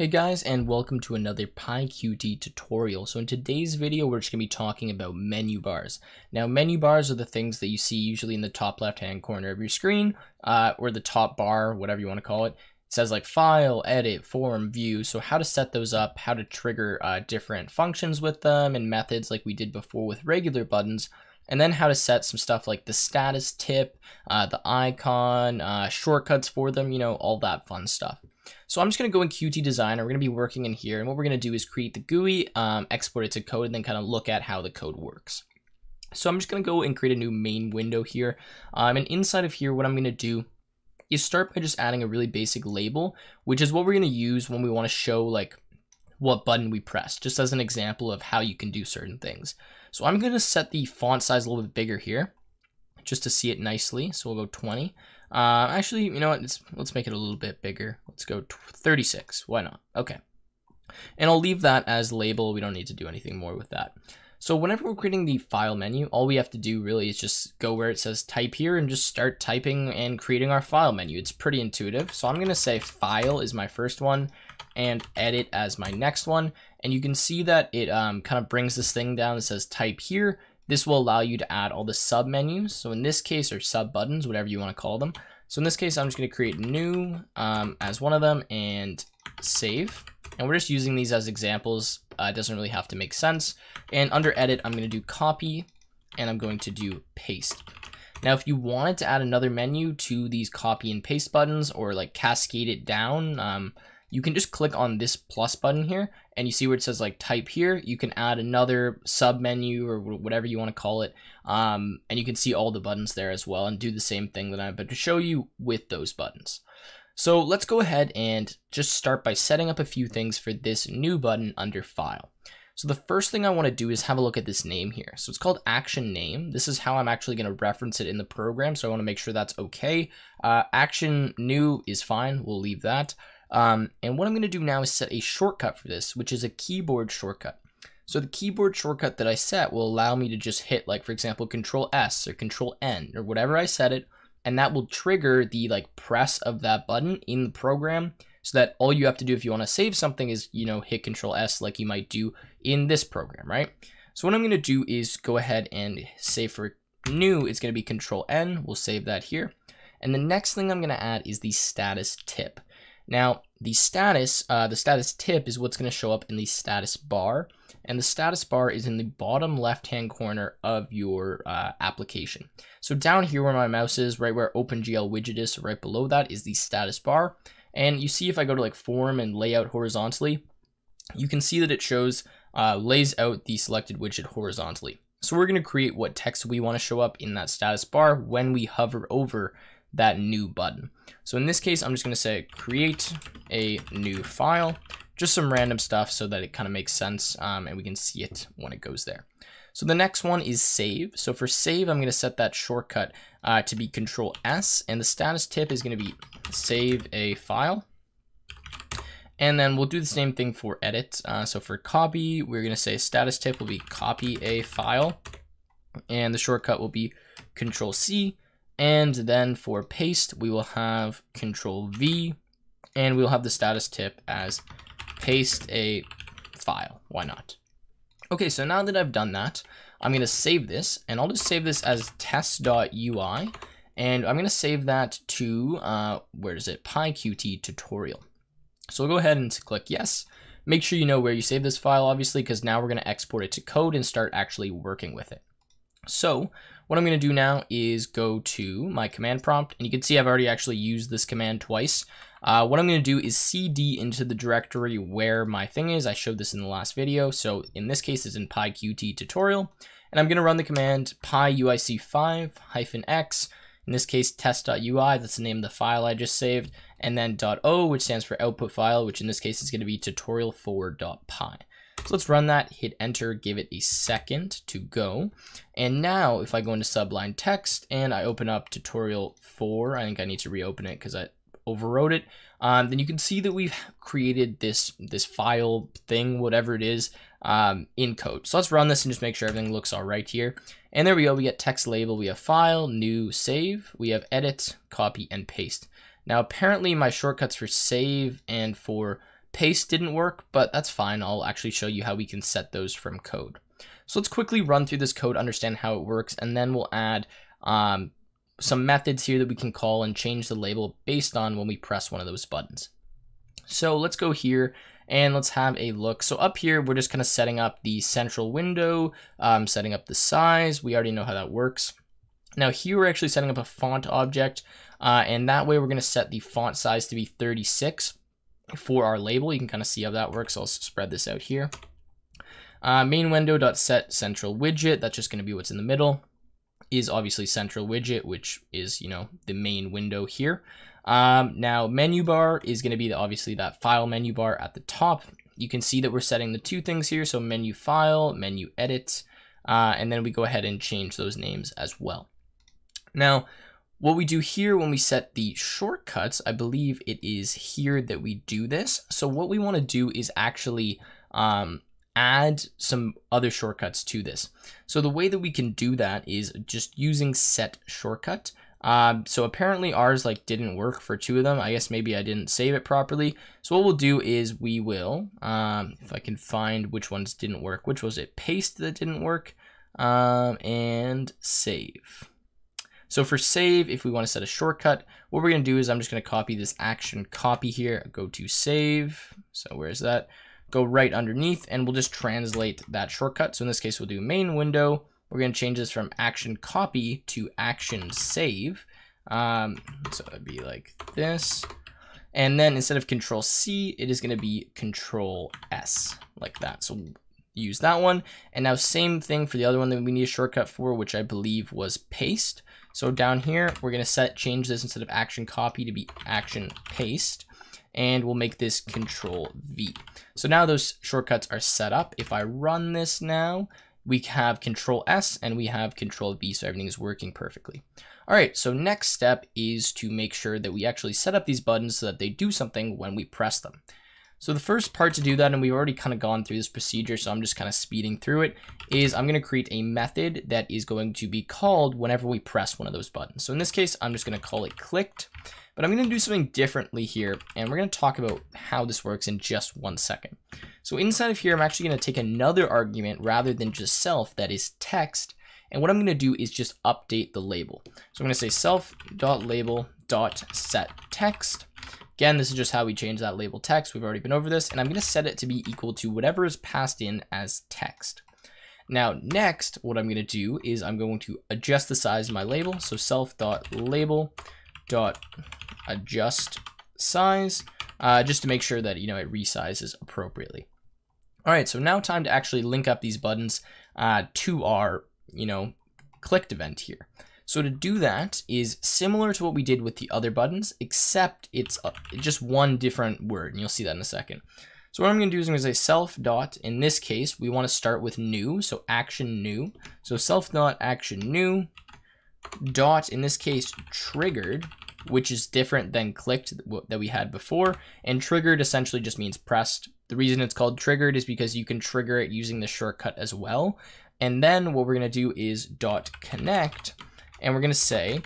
Hey guys and welcome to another PyQt tutorial. So in today's video we're just going to be talking about menu bars. Now menu bars are the things that you see usually in the top left hand corner of your screen uh, or the top bar, whatever you want to call it. It says like file, edit, form, view. So how to set those up, how to trigger uh, different functions with them and methods like we did before with regular buttons and then how to set some stuff like the status tip, uh, the icon, uh, shortcuts for them, you know, all that fun stuff. So I'm just going to go in Qt Designer. We're going to be working in here. And what we're going to do is create the GUI, um, export it to code, and then kind of look at how the code works. So I'm just going to go and create a new main window here. Um, and inside of here, what I'm going to do is start by just adding a really basic label, which is what we're going to use when we want to show like what button we press, just as an example of how you can do certain things. So I'm going to set the font size a little bit bigger here, just to see it nicely. So we'll go 20. Uh, actually, you know what? Let's, let's make it a little bit bigger. Let's go 36. Why not? Okay. And I'll leave that as label. We don't need to do anything more with that. So whenever we're creating the file menu, all we have to do really is just go where it says type here and just start typing and creating our file menu. It's pretty intuitive. So I'm going to say file is my first one and edit as my next one. And you can see that it um, kind of brings this thing down that says type here this will allow you to add all the sub menus. So in this case, or sub buttons, whatever you want to call them. So in this case, I'm just going to create new um, as one of them and save. And we're just using these as examples. Uh, it doesn't really have to make sense. And under edit, I'm going to do copy and I'm going to do paste. Now, if you wanted to add another menu to these copy and paste buttons or like cascade it down, um, you can just click on this plus button here and you see where it says like type here you can add another sub menu or whatever you want to call it um, and you can see all the buttons there as well and do the same thing that I'm about to show you with those buttons so let's go ahead and just start by setting up a few things for this new button under file so the first thing I want to do is have a look at this name here. So it's called action name. This is how I'm actually going to reference it in the program. So I want to make sure that's okay. Uh, action new is fine. We'll leave that. Um, and what I'm going to do now is set a shortcut for this, which is a keyboard shortcut. So the keyboard shortcut that I set will allow me to just hit like, for example, control S or control N or whatever I set it. And that will trigger the like press of that button in the program so that all you have to do if you want to save something is, you know, hit control S like you might do in this program, right? So what I'm going to do is go ahead and save for new, it's going to be control N. We'll save that here. And the next thing I'm going to add is the status tip. Now, the status, uh, the status tip is what's going to show up in the status bar. And the status bar is in the bottom left-hand corner of your uh, application. So down here where my mouse is, right where OpenGL widget is, so right below that is the status bar. And you see if I go to like form and layout horizontally, you can see that it shows, uh, lays out the selected widget horizontally. So we're going to create what text we want to show up in that status bar when we hover over that new button. So in this case, I'm just going to say create a new file, just some random stuff so that it kind of makes sense um, and we can see it when it goes there. So the next one is save. So for save, I'm going to set that shortcut uh, to be control S and the status tip is going to be save a file. And then we'll do the same thing for edit. Uh, so for copy, we're going to say status tip will be copy a file and the shortcut will be control C and then for paste, we will have control V and we'll have the status tip as paste a file. Why not? Okay, so now that I've done that, I'm going to save this and I'll just save this as test.ui and I'm going to save that to, uh, where is it? PyQt tutorial. So we'll go ahead and click yes. Make sure you know where you save this file, obviously, because now we're going to export it to code and start actually working with it. So what I'm going to do now is go to my command prompt, and you can see I've already actually used this command twice. Uh, what I'm going to do is cd into the directory where my thing is. I showed this in the last video, so in this case it's in pyqt tutorial, and I'm going to run the command pyuic5 hyphen x, in this case test.ui, that's the name of the file I just saved, and then .o, which stands for output file, which in this case is going to be tutorial4.py. So let's run that, hit enter, give it a second to go. And now if I go into Sublime Text and I open up tutorial 4, I think I need to reopen it because I overwrote it, um, then you can see that we've created this, this file thing, whatever it is, um, in code. So let's run this and just make sure everything looks all right here. And there we go, we get text label, we have file, new, save, we have edit, copy, and paste. Now apparently my shortcuts for save and for Paste didn't work, but that's fine. I'll actually show you how we can set those from code. So let's quickly run through this code, understand how it works, and then we'll add um, some methods here that we can call and change the label based on when we press one of those buttons. So let's go here and let's have a look. So up here, we're just kind of setting up the central window, um, setting up the size. We already know how that works. Now here we're actually setting up a font object, uh, and that way we're going to set the font size to be 36 for our label. You can kind of see how that works. I'll spread this out here. Uh, main window dot set central widget. That's just going to be what's in the middle. Is obviously central widget, which is you know the main window here. Um, now menu bar is going to be the, obviously that file menu bar at the top. You can see that we're setting the two things here. So menu file, menu edit, uh, and then we go ahead and change those names as well. Now, what we do here when we set the shortcuts, I believe it is here that we do this. So what we want to do is actually um, add some other shortcuts to this. So the way that we can do that is just using set shortcut. Um, so apparently ours like didn't work for two of them. I guess maybe I didn't save it properly. So what we'll do is we will, um, if I can find which ones didn't work, which was it, paste that didn't work, um, and save. So for save, if we want to set a shortcut, what we're going to do is I'm just going to copy this action copy here, go to save. So where is that? Go right underneath and we'll just translate that shortcut. So in this case, we'll do main window. We're going to change this from action copy to action save. Um, so it'd be like this. And then instead of control C, it is going to be control S like that. So use that one. And now same thing for the other one that we need a shortcut for, which I believe was paste. So down here, we're to set change this instead of action copy to be action paste. And we'll make this control V. So now those shortcuts are set up. If I run this now, we have control S and we have control V, so everything is working perfectly. All right, so next step is to make sure that we actually set up these buttons so that they do something when we press them. So the first part to do that, and we've already kind of gone through this procedure, so I'm just kind of speeding through it, is I'm going to create a method that is going to be called whenever we press one of those buttons. So in this case, I'm just going to call it clicked, but I'm going to do something differently here, and we're going to talk about how this works in just one second. So inside of here, I'm actually going to take another argument rather than just self, that is text, and what I'm going to do is just update the label. So I'm going to say self.label.set text, Again, this is just how we change that label text. We've already been over this, and I'm going to set it to be equal to whatever is passed in as text. Now, next, what I'm going to do is I'm going to adjust the size of my label. So self.label.adjust size, uh, just to make sure that, you know, it resizes appropriately. All right, so now time to actually link up these buttons uh, to our, you know, clicked event here. So to do that is similar to what we did with the other buttons, except it's uh, just one different word, and you'll see that in a second. So what I'm going to do is I'm to say self dot. In this case, we want to start with new, so action new. So self dot action new dot, in this case, triggered, which is different than clicked that we had before. And triggered essentially just means pressed. The reason it's called triggered is because you can trigger it using the shortcut as well. And then what we're going to do is dot connect and we're going to say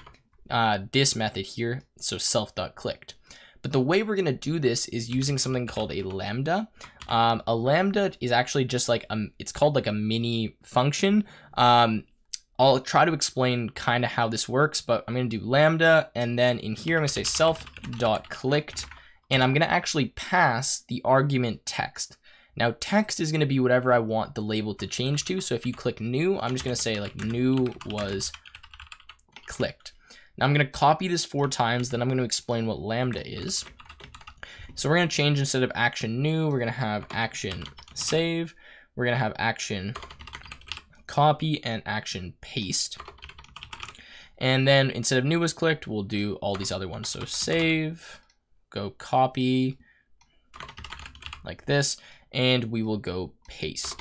uh, this method here, so self.clicked. But the way we're going to do this is using something called a lambda. Um, a lambda is actually just like, a, it's called like a mini function. Um, I'll try to explain kind of how this works, but I'm going to do lambda, and then in here I'm going to say self.clicked, and I'm going to actually pass the argument text. Now text is going to be whatever I want the label to change to, so if you click new, I'm just going to say like new was clicked. Now I'm going to copy this four times, then I'm going to explain what lambda is. So we're going to change instead of action new, we're going to have action save, we're going to have action copy and action paste. And then instead of new was clicked, we'll do all these other ones. So save, go copy, like this, and we will go paste.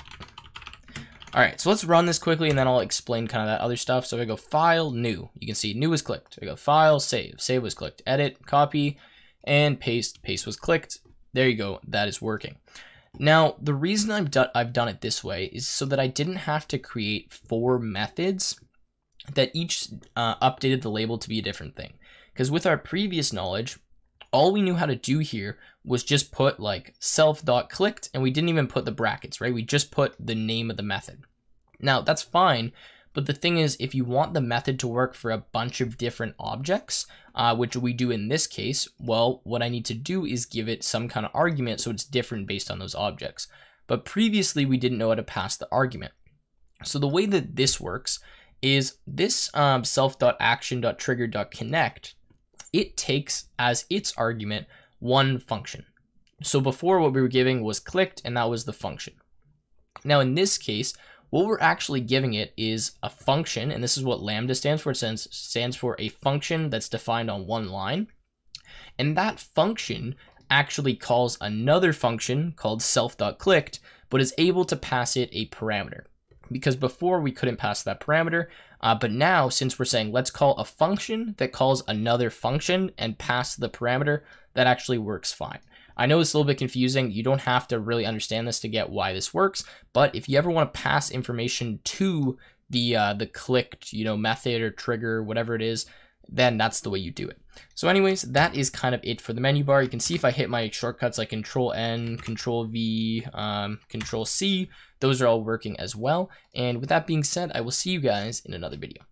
All right, so let's run this quickly and then I'll explain kind of that other stuff. So I go file, new, you can see new was clicked. I go file, save, save was clicked, edit, copy, and paste, paste was clicked. There you go, that is working. Now, the reason I've done, I've done it this way is so that I didn't have to create four methods that each uh, updated the label to be a different thing. Because with our previous knowledge, all we knew how to do here was just put like self.clicked and we didn't even put the brackets, right? We just put the name of the method. Now that's fine, but the thing is, if you want the method to work for a bunch of different objects, uh, which we do in this case, well, what I need to do is give it some kind of argument so it's different based on those objects. But previously, we didn't know how to pass the argument. So the way that this works is this um, self.action.trigger.connect, it takes as its argument one function. So before what we were giving was clicked and that was the function. Now in this case, what we're actually giving it is a function, and this is what lambda stands for. It stands, for a function that's defined on one line. And that function actually calls another function called self.clicked, but is able to pass it a parameter. Because before we couldn't pass that parameter, uh, but now since we're saying let's call a function that calls another function and pass the parameter, that actually works fine. I know it's a little bit confusing. You don't have to really understand this to get why this works, but if you ever want to pass information to the uh, the clicked, you know, method or trigger, whatever it is, then that's the way you do it. So anyways, that is kind of it for the menu bar. You can see if I hit my shortcuts like Control N, Control V, um, Control C, those are all working as well. And with that being said, I will see you guys in another video.